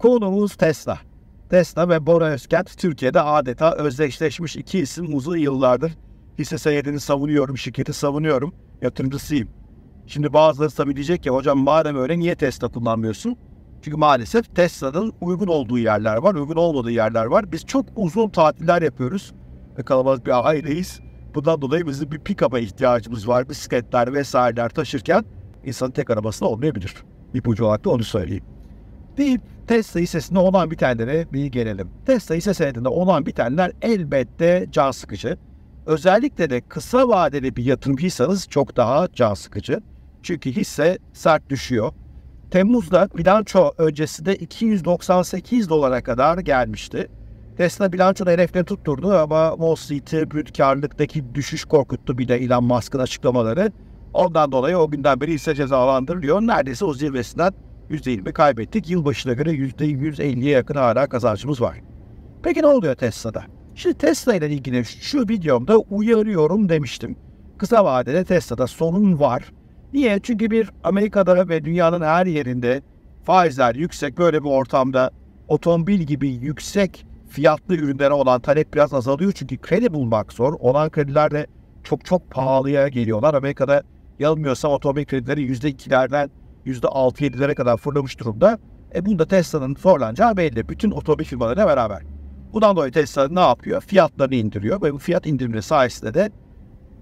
Konumuz Tesla. Tesla ve Bora Özkent Türkiye'de adeta özdeşleşmiş iki isim uzun yıllardır hisse senedini savunuyorum, şirketi savunuyorum, yatırımcısıyım. Şimdi bazıları tabii diyecek ki hocam madem öyle niye Tesla kullanmıyorsun? Çünkü maalesef Tesla'nın uygun olduğu yerler var, uygun olmadığı yerler var. Biz çok uzun tatiller yapıyoruz ve kalabalık bir aileyiz. Bundan dolayı bizim bir pick-up'a ihtiyacımız var. Bisikletler vesaireler taşırken insanın tek arabası olmayabilir. İpucu olarak da onu söyleyeyim. Deyip Tesla hissesinde olan bitenlere bir gelelim. Tesla hisse senedinde olan bitenler elbette can sıkıcı. Özellikle de kısa vadeli bir yatırımcıysanız çok daha can sıkıcı. Çünkü hisse sert düşüyor. Temmuz'da bilanço öncesinde 298 dolara kadar gelmişti. Tesla bilançoda hedeflerini tutturdu ama Wall Street'i brüt karlılıktaki düşüş korkuttu bir de Elon Musk'ın açıklamaları. Ondan dolayı o günden beri hisse cezalandırılıyor. Neredeyse o zirvesinden %20 kaybettik. Yılbaşına göre %150'ye yakın hala kazancımız var. Peki ne oluyor Tesla'da? Şimdi Tesla ile ilgili şu videomda uyarıyorum demiştim. Kısa vadede Tesla'da sorun var. Niye? Çünkü bir Amerika'da ve dünyanın her yerinde faizler yüksek böyle bir ortamda otomobil gibi yüksek fiyatlı ürünlere olan talep biraz azalıyor. Çünkü kredi bulmak zor. Olan krediler de çok çok pahalıya geliyorlar. Amerika'da yanılmıyorsam otomobil kredileri %2'lerden %6-7'lere kadar fırlamış durumda. E bunda Tesla'nın zorlanacağı belli. Bütün otomobil firmalarıyla beraber. Bundan dolayı Tesla ne yapıyor? Fiyatlarını indiriyor ve bu fiyat indirimleri sayesinde de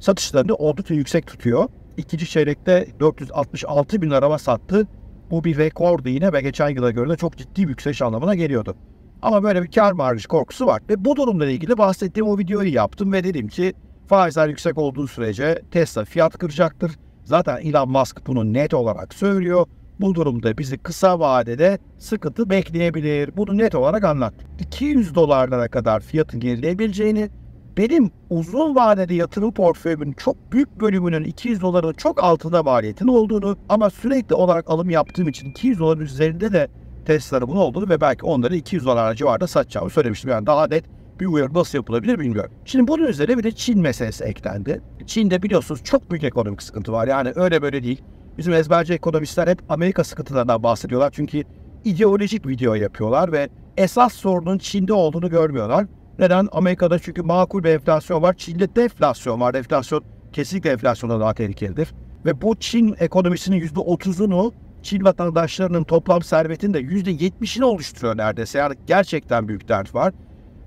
satışlarını oldukça yüksek tutuyor. İkinci çeyrekte 466 bin araba sattı. Bu bir rekordu yine ve geçen yıla göre de çok ciddi bir yükseliş anlamına geliyordu. Ama böyle bir kar marjı korkusu var. Ve bu durumla ilgili bahsettiğim o videoyu yaptım ve dedim ki faizler yüksek olduğu sürece Tesla fiyat kıracaktır. Zaten Elon Musk bunu net olarak söylüyor. Bu durumda bizi kısa vadede sıkıntı bekleyebilir. Bunu net olarak anlat. 200 dolarlara kadar fiyatın gerileyebileceğini, benim uzun vadeli yatırım portföyümün çok büyük bölümünün 200 doların çok altında maliyetin olduğunu ama sürekli olarak alım yaptığım için 200 doların üzerinde de Tesla'nın bunu olduğunu ve belki onları 200 dolar civarında satacağımı söylemiştim. Yani daha net bir uyarı nasıl yapılabilir bilmiyorum. Şimdi bunun üzerine bir de Çin meselesi eklendi. Çin'de biliyorsunuz çok büyük ekonomik sıkıntı var. Yani öyle böyle değil. Bizim ezberci ekonomistler hep Amerika sıkıntılarından bahsediyorlar. Çünkü ideolojik video yapıyorlar ve esas sorunun Çin'de olduğunu görmüyorlar. Neden? Amerika'da çünkü makul bir enflasyon var. Çin'de deflasyon var. Deflasyon kesinlikle enflasyona daha tehlikelidir. Ve bu Çin ekonomisinin %30'unu Çin vatandaşlarının toplam servetinin de %70'ini oluşturuyor neredeyse. Yani gerçekten büyük dert var.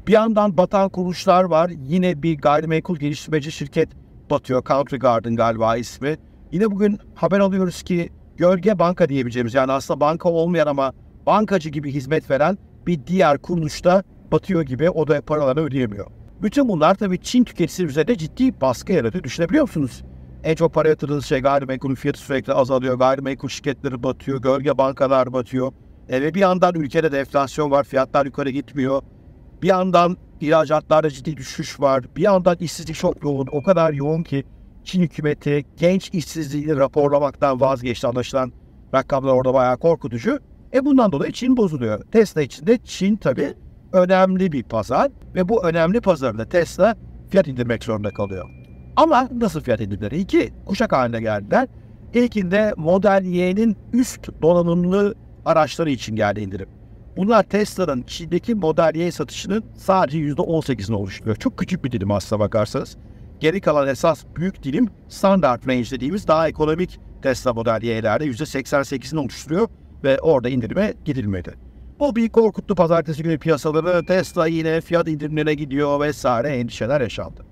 Bir yandan batan kuruluşlar var. Yine bir gayrimenkul geliştirmeci şirket batıyor. Country Garden galiba ismi. Yine bugün haber alıyoruz ki gölge banka diyebileceğimiz yani aslında banka olmayan ama bankacı gibi hizmet veren bir diğer kuruluşta batıyor gibi o da paralarını ödeyemiyor. Bütün bunlar tabii Çin tüketicisi üzerinde ciddi baskı yaratıyor. Düşünebiliyor musunuz? En çok para yatırdığı şey gayrimenkulün fiyatı sürekli azalıyor. Gayrimenkul şirketleri batıyor. Gölge bankalar batıyor. E ve bir yandan ülkede de enflasyon var. Fiyatlar yukarı gitmiyor. Bir yandan ihracatlarda ciddi düşüş var. Bir yandan işsizlik çok yoğun. O kadar yoğun ki Çin hükümeti genç işsizliğini raporlamaktan vazgeçti. Anlaşılan rakamlar orada bayağı korkutucu. E bundan dolayı Çin bozuluyor. Tesla için de Çin tabii önemli bir pazar ve bu önemli pazarda Tesla fiyat indirmek zorunda kalıyor. Ama nasıl fiyat indirimleri? İki kuşak haline geldiler. İlkinde Model Y'nin üst donanımlı araçları için geldi indirim. Bunlar Tesla'nın Çin'deki Model Y satışının sadece %18'ini oluşturuyor. Çok küçük bir dilim aslına bakarsanız. Geri kalan esas büyük dilim standart range dediğimiz daha ekonomik Tesla Model Y'lerde %88'ini oluşturuyor ve orada indirime gidilmedi. Bu bir korkuttu pazartesi günü piyasaları. Tesla yine fiyat indirimlerine gidiyor vesaire endişeler yaşandı.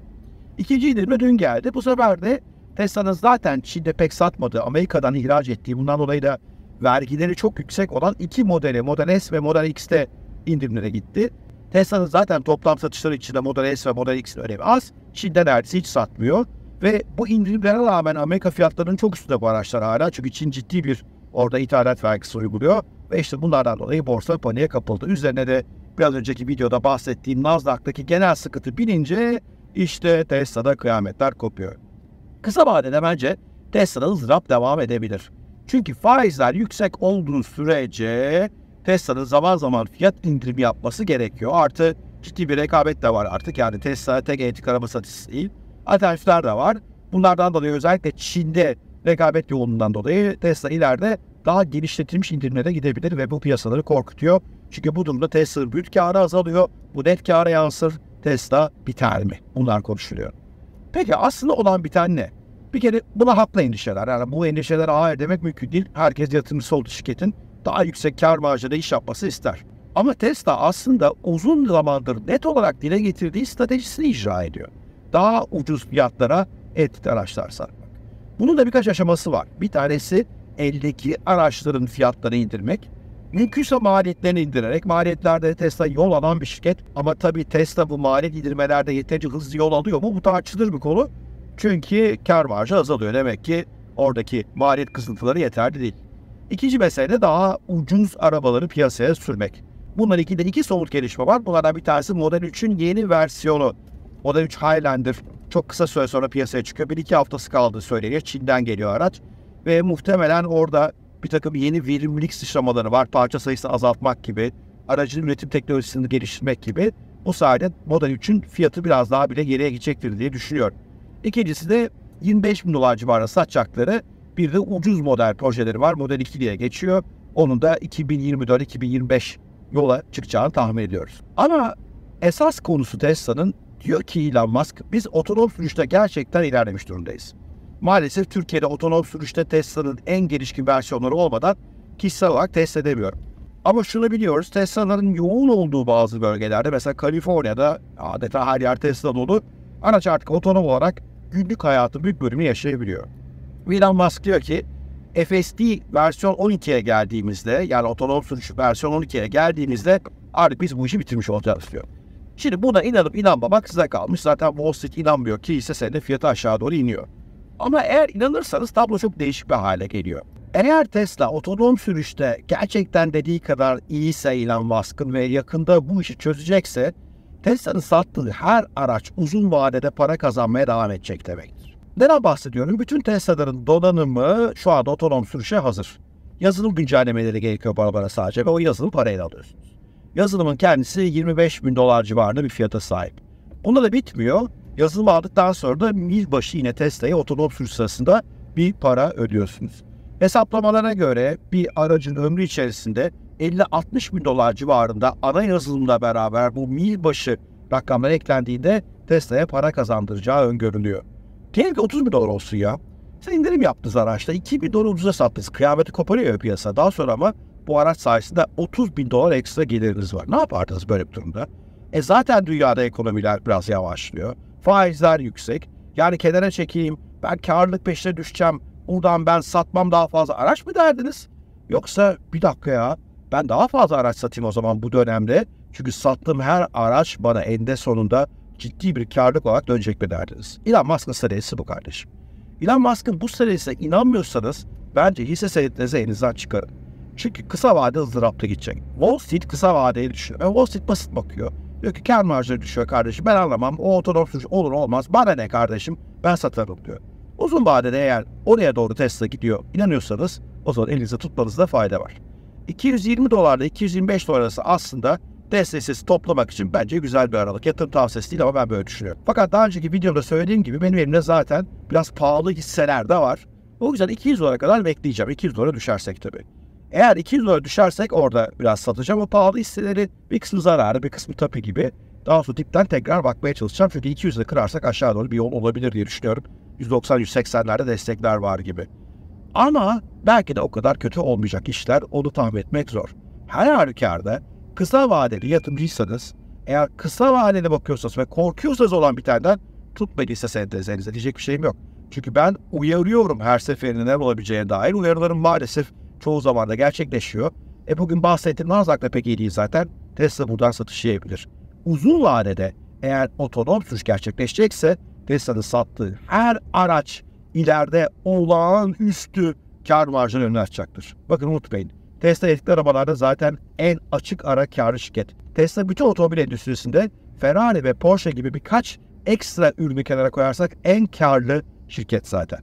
İkinci indirme dün geldi. Bu sefer de Tesla'nın zaten Çin'de pek satmadığı, Amerika'dan ihraç ettiği, bundan dolayı da vergileri çok yüksek olan iki modeli, Model S ve Model X'te indirimlere gitti. Tesla'nın zaten toplam satışları içinde Model S ve Model X'in önemi az. Çin'de neredeyse hiç satmıyor. Ve bu indirimlere rağmen Amerika fiyatlarının çok üstünde bu araçlar hala. Çünkü Çin ciddi bir orada ithalat vergisi uyguluyor. Ve işte bunlardan dolayı borsa paniğe kapıldı. Üzerine de biraz önceki videoda bahsettiğim Nasdaq'taki genel sıkıntı binince işte Tesla'da kıyametler kopuyor. Kısa vadede bence Tesla'da ızdırap devam edebilir. Çünkü faizler yüksek olduğu sürece Tesla'nın zaman zaman fiyat indirimi yapması gerekiyor. Artı ciddi bir rekabet de var artık. Yani Tesla tek elektrik araba satıcısı değil. Alternatifler de var. Bunlardan dolayı özellikle Çin'de rekabet yoğunluğundan dolayı Tesla ileride daha genişletilmiş indirimlere gidebilir ve bu piyasaları korkutuyor. Çünkü bu durumda Tesla'nın brüt karı azalıyor. Bu net kâra yansır. Tesla biter mi? Bunlar konuşuluyor. Peki aslında olan biten ne? Bir kere buna haklı endişeler. Yani bu endişeler hayır demek mümkün değil. Herkes yatırımcısı olduğu şirketin daha yüksek kar marjında iş yapması ister. Ama Tesla aslında uzun zamandır net olarak dile getirdiği stratejisini icra ediyor. Daha ucuz fiyatlara elektrikli araçlar satmak. Bunun da birkaç aşaması var. Bir tanesi eldeki araçların fiyatlarını indirmek. Mümkünse maliyetlerini indirerek, maliyetlerde Tesla yol alan bir şirket ama tabii Tesla bu maliyet indirmelerde yeterince hızlı yol alıyor mu? Bu tartışılır bir konu. Çünkü kar marjı azalıyor. Demek ki oradaki maliyet kısıntıları yeterli değil. İkinci mesele daha ucuz arabaları piyasaya sürmek. Bunlar ikide iki somut gelişme var. Bunlardan bir tanesi Model 3'ün yeni versiyonu. Model 3 Highlander çok kısa süre sonra piyasaya çıkıyor. Bir iki haftası kaldığı söyleniyor. Çin'den geliyor araç. Ve muhtemelen orada bir takım yeni verimlilik sıçramaları var. Parça sayısını azaltmak gibi, aracın üretim teknolojisini geliştirmek gibi. Bu sayede Model 3'ün fiyatı biraz daha bile geriye gidecektir diye düşünüyorum. İkincisi de 25 bin dolar civarında satacakları bir de ucuz model projeleri var. Model 2 diye geçiyor. Onun da 2024-2025 yola çıkacağını tahmin ediyoruz. Ama esas konusu Tesla'nın diyor ki Elon Musk biz otonom sürüşte gerçekten ilerlemiş durumdayız. Maalesef Türkiye'de otonom sürüşte Tesla'nın en gelişkin versiyonları olmadan kişisel olarak test edemiyorum. Ama şunu biliyoruz Tesla'ların yoğun olduğu bazı bölgelerde mesela Kaliforniya'da adeta her yer Tesla dolu. Araç artık otonom olarak günlük hayatın büyük bölümünü yaşayabiliyor. Elon Musk diyor ki FSD versiyon 12'ye geldiğimizde yani otonom sürüş versiyon 12'ye geldiğimizde artık biz bu işi bitirmiş olacağız diyor. Şimdi buna inanıp inanmamak size kalmış. Zaten Wall Street inanmıyor ki hisse senedi fiyatı aşağı doğru iniyor. Ama eğer inanırsanız tablo çok değişik bir hale geliyor. Eğer Tesla otonom sürüşte gerçekten dediği kadar iyiyse Elon Musk'ın ve yakında bu işi çözecekse Tesla'nın sattığı her araç uzun vadede para kazanmaya devam edecek demektir. Neden bahsediyorum? Bütün Tesla'ların donanımı şu anda otonom sürüşe hazır. Yazılım güncellemeleri gerekiyor bu arabalara sadece ve o yazılım parayla alıyorsunuz. Yazılımın kendisi 25 bin dolar civarında bir fiyata sahip. Bunda da bitmiyor. Yazılım aldıktan sonra da mil başı yine Tesla'ya otonom sürüş sırasında bir para ödüyorsunuz. Hesaplamalara göre bir aracın ömrü içerisinde 50-60 bin dolar civarında ana yazılımla beraber bu mil başı rakamlar eklendiğinde Tesla'ya para kazandıracağı öngörülüyor. Diyelim ki 30 bin dolar olsun ya. Sen indirim yaptınız araçta 2 bin dolar ucuza sattınız. Kıyameti koparıyor piyasa. Daha sonra ama bu araç sayesinde 30 bin dolar ekstra geliriniz var. Ne yapardınız böyle bir durumda? E zaten dünyada ekonomiler biraz yavaşlıyor. Faizler yüksek. Yani kenara çekeyim. Ben karlılık peşine düşeceğim. Buradan ben satmam daha fazla araç mı derdiniz? Yoksa bir dakika ya ben daha fazla araç satayım o zaman bu dönemde. Çünkü sattığım her araç bana eninde sonunda ciddi bir karlılık olarak dönecek mi derdiniz? Elon Musk'ın stratejisi bu kardeşim. Elon Musk'ın bu stratejisine inanmıyorsanız bence hisse senetlerinizi elinizden çıkarın. Çünkü kısa vade ızdırapta gidecek. Wall Street kısa vadeyi düşünüyor. Wall Street basit bakıyor. Diyor ki kar marjları düşüyor kardeşim. Ben anlamam. O otonom sürüş olur olmaz. Bana ne kardeşim? Ben satarım diyor. Uzun vadede eğer oraya doğru Tesla gidiyor inanıyorsanız o zaman elinizde tutmanızda fayda var. 220 dolarla 225 dolar arası aslında hissesi toplamak için bence güzel bir aralık. Yatırım tavsiyesi değil ama ben böyle düşünüyorum. Fakat daha önceki videomda söylediğim gibi benim elimde zaten biraz pahalı hisseler de var. O yüzden 200 dolara kadar bekleyeceğim. 200 dolara düşersek tabii. Eğer 200 dolara düşersek orada biraz satacağım. O pahalı hisseleri bir kısmı zararı bir kısmı tapi gibi. Daha sonra dipten tekrar bakmaya çalışacağım. Çünkü 200'de kırarsak aşağı doğru bir yol olabilir diye düşünüyorum. 190-180'lerde destekler var gibi. Ama belki de o kadar kötü olmayacak işler onu tahmin etmek zor. Her halükarda kısa vadeli yatırımcıysanız eğer kısa vadeli bakıyorsanız ve korkuyorsanız olan bir taneden tutmayın hisse senetlerinize diyecek bir şeyim yok. Çünkü ben uyarıyorum her seferinde ne olabileceğine dair. Uyarılarım maalesef çoğu zaman da gerçekleşiyor. E bugün bahsettiğim Nasdaq da pek iyi değil zaten. Tesla buradan satış yiyebilir. Uzun vadede eğer otonom sürüş gerçekleşecekse Tesla'nın sattığı her araç ileride olağanüstü kar marjını önüne açacaktır. Bakın unutmayın. Tesla elektrikli arabalarda zaten en açık ara karlı şirket. Tesla bütün otomobil endüstrisinde Ferrari ve Porsche gibi birkaç ekstra ürünü kenara koyarsak en karlı şirket zaten.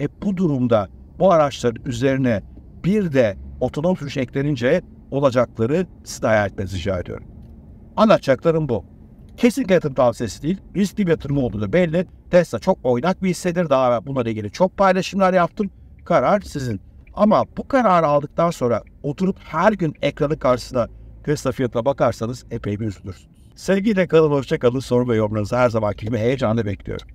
E bu durumda bu araçların üzerine bir de otonom sürüş eklenince olacakları size hayal etmenizi rica ediyorum. Anlatacaklarım bu. Kesinlikle yatırım tavsiyesi değil. Riskli bir yatırım olduğu da belli. Tesla çok oynak bir hissedir. Daha bununla ilgili çok paylaşımlar yaptım. Karar sizin. Ama bu kararı aldıktan sonra oturup her gün ekranı karşısına Tesla fiyatına bakarsanız epey bir üzülürsünüz. Sevgiyle kalın, hoşça kalın. Soru ve yorumlarınızı her zamanki gibi heyecanla bekliyorum.